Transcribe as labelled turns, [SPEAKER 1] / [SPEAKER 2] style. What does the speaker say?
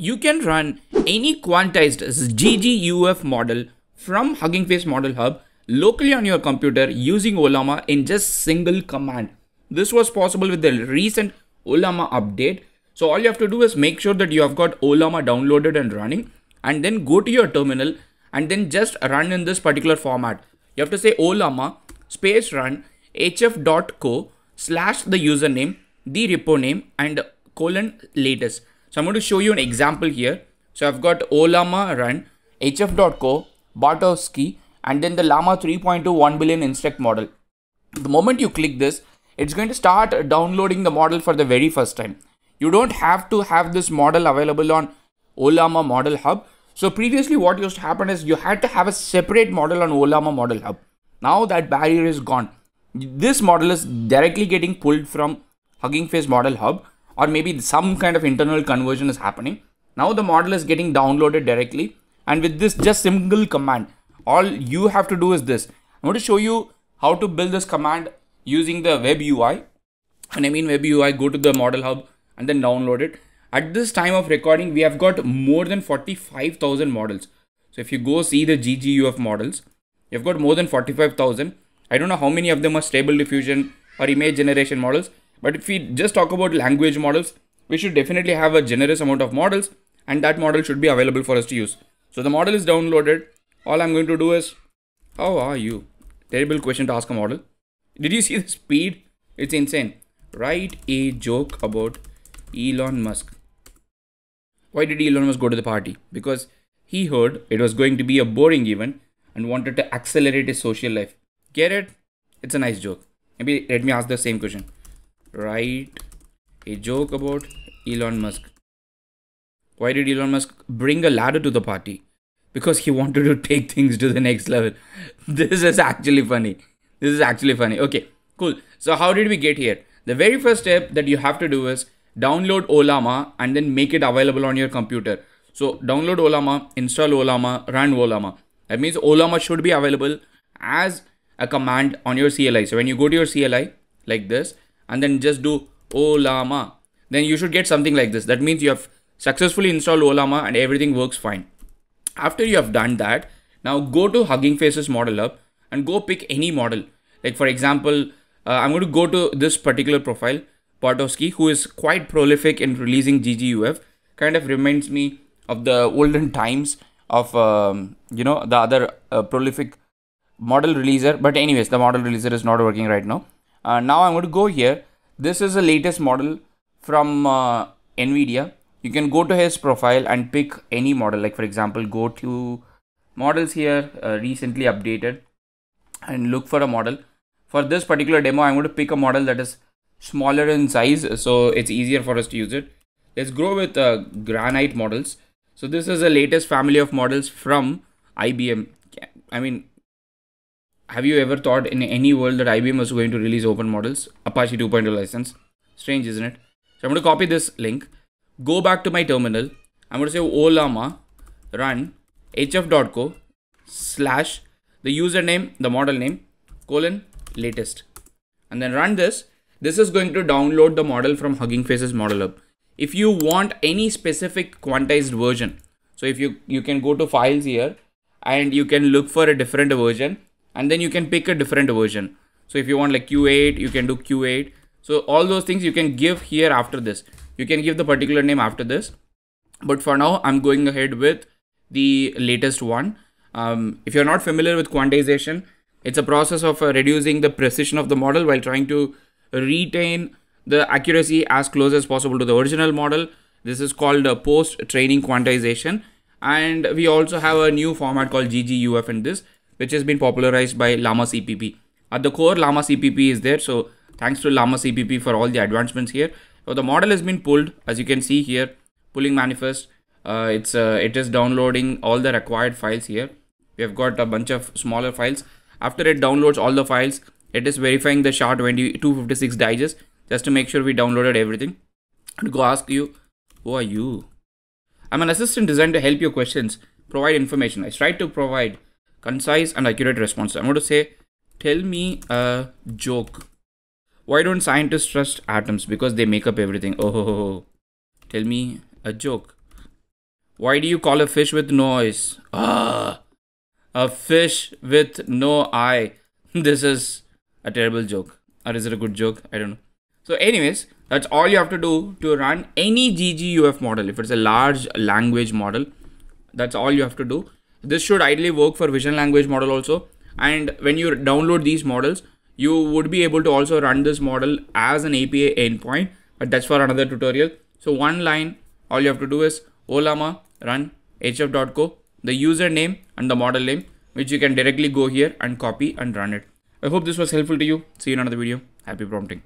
[SPEAKER 1] You can run any quantized GGUF model from Hugging Face Model Hub locally on your computer using Ollama in just single command. This was possible with the recent Ollama update. So all you have to do is make sure that you have got Ollama downloaded and running and then go to your terminal and then just run in this particular format. You have to say Ollama space run hf.co slash the username, the repo name and colon latest. So I'm going to show you an example here. So I've got Ollama run hf.co Bartowski and then the Llama 3.2 1 billion instruct model. The moment you click this, it's going to start downloading the model for the very first time. You don't have to have this model available on Ollama Model Hub. So previously what used to happen is you had to have a separate model on Ollama Model Hub. Now that barrier is gone. This model is directly getting pulled from Hugging Face Model Hub or maybe some kind of internal conversion is happening. Now the model is getting downloaded directly and with this just single command, all you have to do is this. I'm going to show you how to build this command using the web UI. And I mean web UI, go to the model hub and then download it. At this time of recording, we have got more than 45,000 models. So if you go see the GGUF models, you've got more than 45,000. I don't know how many of them are stable diffusion or image generation models, but if we just talk about language models, we should definitely have a generous amount of models and that model should be available for us to use. So the model is downloaded. All I'm going to do is, how are you? Terrible question to ask a model. Did you see the speed? It's insane. Write a joke about Elon Musk. Why did Elon Musk go to the party? Because he heard it was going to be a boring event and wanted to accelerate his social life. Get it? It's a nice joke. Maybe let me ask the same question write a joke about Elon Musk. Why did Elon Musk bring a ladder to the party? Because he wanted to take things to the next level. This is actually funny. This is actually funny. Okay, cool. So, how did we get here? The very first step that you have to do is download Ollama and then make it available on your computer. So, download Ollama, install Ollama, run Ollama. That means Ollama should be available as a command on your CLI. So, when you go to your CLI like this, and then just do ollama then you should get something like this. That means you have successfully installed ollama and everything works fine. After you have done that, now go to Hugging Faces Model Hub and go pick any model. Like for example, uh, I'm going to go to this particular profile, Bartowski, who is quite prolific in releasing GGUF. Kind of reminds me of the olden times of um, you know the other uh, prolific model releaser. But anyways, the model releaser is not working right now. Uh, now I'm going to go here. This is the latest model from uh, NVIDIA. You can go to his profile and pick any model. Like for example, go to models here, uh, recently updated and look for a model. For this particular demo, I'm going to pick a model that is smaller in size. So it's easier for us to use it. Let's go with uh, Granite models. So this is the latest family of models from IBM. I mean, have you ever thought in any world that IBM was going to release open models? Apache 2.0 license. Strange, isn't it? So I'm going to copy this link, go back to my terminal. I'm going to say Ollama run hf.co slash the username, the model name, colon latest. And then run this. This is going to download the model from Hugging Faces Model Hub. If you want any specific quantized version, so if you, you can go to files here and you can look for a different version and then you can pick a different version. So if you want like Q8, you can do Q8. So all those things you can give here after this. You can give the particular name after this. But for now, I'm going ahead with the latest one. Um, if you're not familiar with quantization, it's a process of uh, reducing the precision of the model while trying to retain the accuracy as close as possible to the original model. This is called post-training quantization. And we also have a new format called GGUF in this which has been popularized by Llama CPP. At the core, Llama CPP is there. So thanks to Llama CPP for all the advancements here. So the model has been pulled, as you can see here, pulling manifest. Uh, it's uh, it is downloading all the required files here. We have got a bunch of smaller files. After it downloads all the files, it is verifying the SHA-256 digest just to make sure we downloaded everything. To go ask you, who are you? I'm an assistant designed to help your questions, provide information. I try to provide concise and accurate response. I'm going to say, tell me a joke. Why don't scientists trust atoms? Because they make up everything. Oh, tell me a joke. Why do you call a fish with no eyes? Ah, a fish with no eye. This is a terrible joke. Or is it a good joke? I don't know. So, anyways, that's all you have to do to run any GGUF model. If it's a large language model, that's all you have to do. This should ideally work for vision language model also. And when you download these models, you would be able to also run this model as an API endpoint, but that's for another tutorial. So one line, all you have to do is Ollama run hf.co, the username and the model name, which you can directly go here and copy and run it. I hope this was helpful to you. See you in another video. Happy prompting.